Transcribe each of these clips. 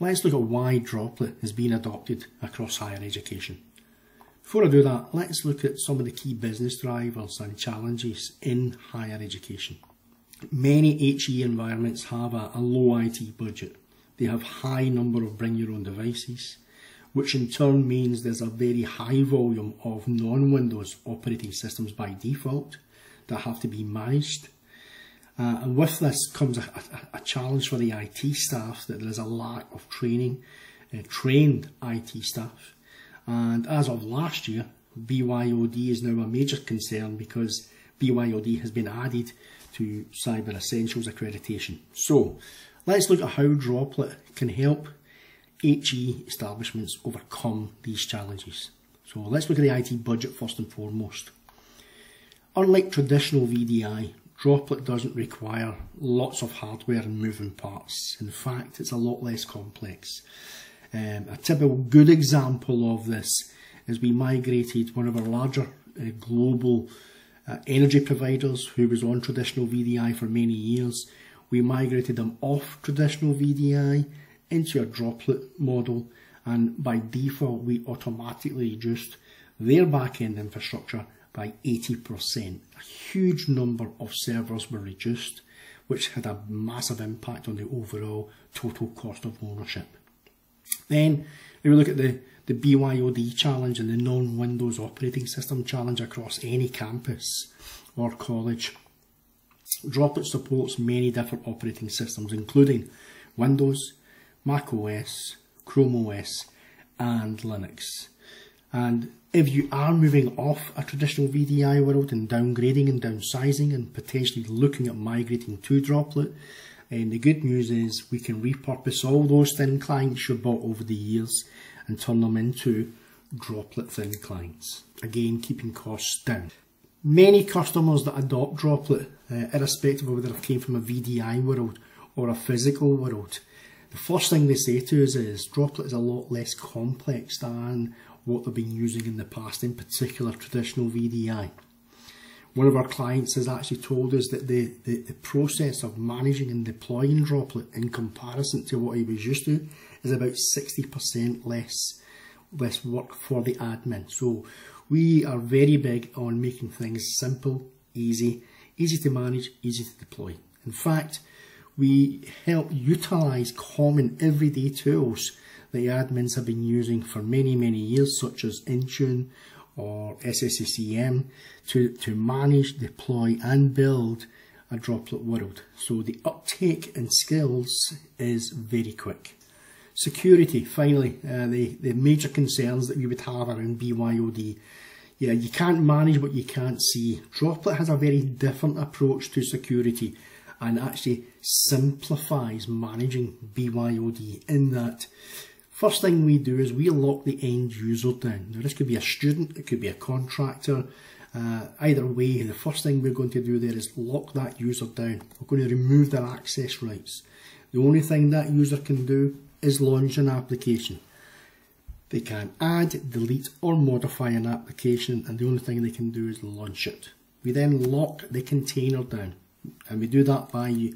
let's look at why Droplet has been adopted across higher education. Before I do that, let's look at some of the key business drivers and challenges in higher education. Many HE environments have a, a low IT budget. They have high number of bring your own devices, which in turn means there's a very high volume of non-Windows operating systems by default that have to be managed. Uh, and with this comes a, a, a, challenge for the IT staff that there is a lack of training, uh, trained IT staff. And as of last year, BYOD is now a major concern because BYOD has been added to Cyber Essentials accreditation. So let's look at how Droplet can help HE establishments overcome these challenges. So let's look at the IT budget first and foremost. Unlike traditional VDI, Droplet doesn't require lots of hardware and moving parts. In fact, it's a lot less complex. Um, a typical good example of this is we migrated one of our larger uh, global uh, energy providers who was on traditional VDI for many years. We migrated them off traditional VDI into a droplet model and by default we automatically reduced their back-end infrastructure by 80%. A huge number of servers were reduced which had a massive impact on the overall total cost of ownership. Then if we look at the, the BYOD challenge and the non-Windows operating system challenge across any campus or college. Droplet supports many different operating systems including Windows, Mac OS, Chrome OS and Linux. And if you are moving off a traditional VDI world and downgrading and downsizing and potentially looking at migrating to Droplet, and the good news is we can repurpose all those thin clients you bought over the years and turn them into Droplet thin clients. Again, keeping costs down. Many customers that adopt Droplet, uh, irrespective of whether it came from a VDI world or a physical world, the first thing they say to us is Droplet is a lot less complex than what they've been using in the past, in particular traditional VDI. One of our clients has actually told us that the, the, the process of managing and deploying Droplet in comparison to what he was used to is about 60% less, less work for the admin. So we are very big on making things simple, easy, easy to manage, easy to deploy. In fact, we help utilize common everyday tools that admins have been using for many, many years, such as Intune or SCCM, to, to manage, deploy and build a droplet world. So the uptake in skills is very quick. Security, finally, uh, the, the major concerns that we would have around BYOD. Yeah, you can't manage what you can't see. Droplet has a very different approach to security and actually simplifies managing BYOD in that first thing we do is we lock the end user down. Now this could be a student, it could be a contractor, uh, either way the first thing we're going to do there is lock that user down. We're going to remove their access rights. The only thing that user can do is launch an application. They can add, delete or modify an application and the only thing they can do is launch it. We then lock the container down and we do that by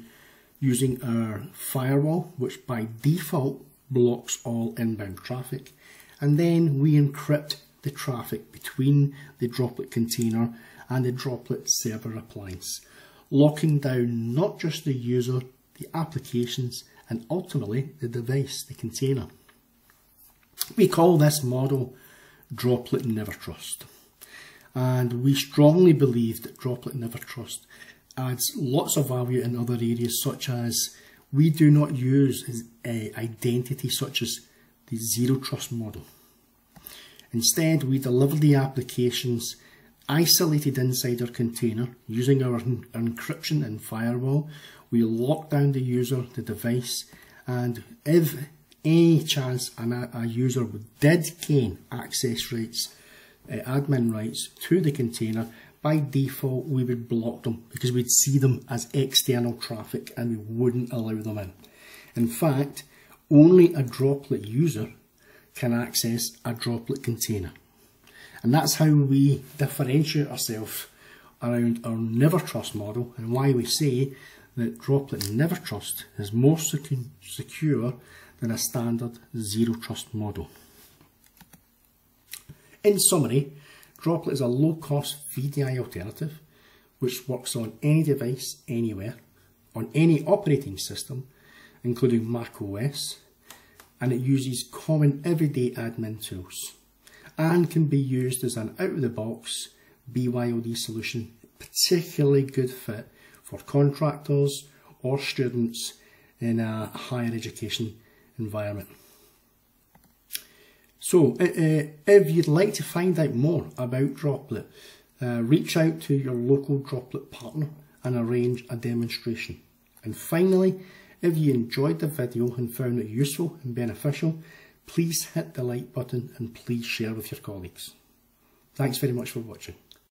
using our firewall which by default blocks all inbound traffic and then we encrypt the traffic between the droplet container and the droplet server appliance locking down not just the user the applications and ultimately the device the container. We call this model droplet never trust. And we strongly believe that droplet never trust adds lots of value in other areas such as we do not use uh, identity such as the zero trust model. Instead, we deliver the applications isolated inside our container using our encryption and firewall. We lock down the user, the device, and if any chance a user did gain access rights, uh, admin rights to the container, by default we would block them because we'd see them as external traffic and we wouldn't allow them in. In fact, only a droplet user can access a droplet container. And that's how we differentiate ourselves around our never trust model and why we say that droplet never trust is more secure than a standard zero trust model. In summary, Droplet is a low-cost VDI alternative which works on any device anywhere, on any operating system, including Mac OS, and it uses common everyday admin tools and can be used as an out-of-the-box BYOD solution, particularly good fit for contractors or students in a higher education environment. So, uh, uh, if you'd like to find out more about Droplet, uh, reach out to your local Droplet partner and arrange a demonstration. And finally, if you enjoyed the video and found it useful and beneficial, please hit the like button and please share with your colleagues. Thanks very much for watching.